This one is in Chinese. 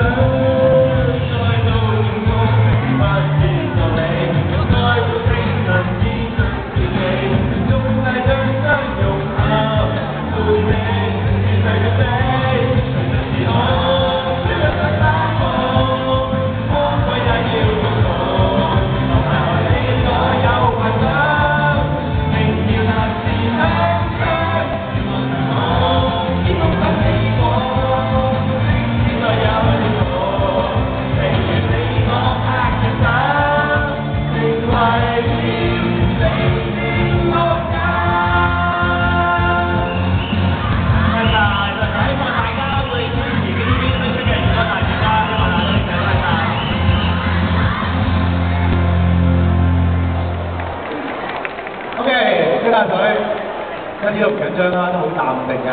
love. 加水，跟住都唔緊張啦，都好淡定啊。